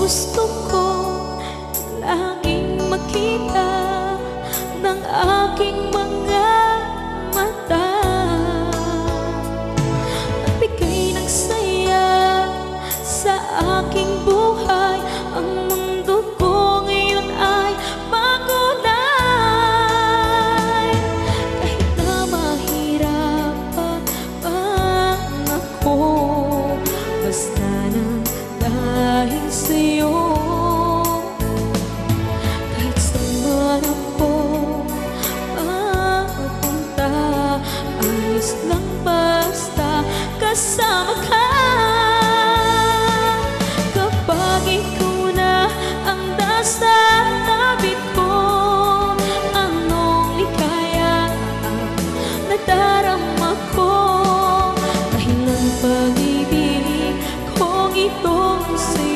gusto ko laging makita ng aking mga mata. Nagbigay ng saya sa aking buhay. Ang mundo ko ngayon ay makulay Kahit na mahirapan ako Basta na dahil sa'yo oras lang basta kasama ka. Kapag ikaw na ang nasa tabi ko Anong likaya ang nadarama ko? Dahil kong itong sa'yo